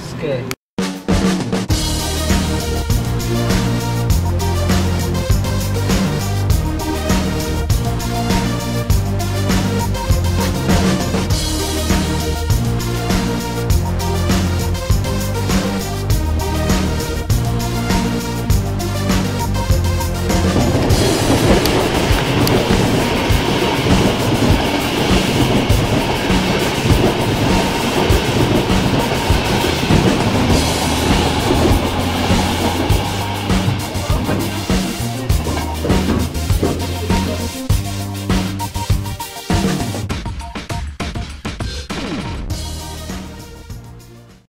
Alaska.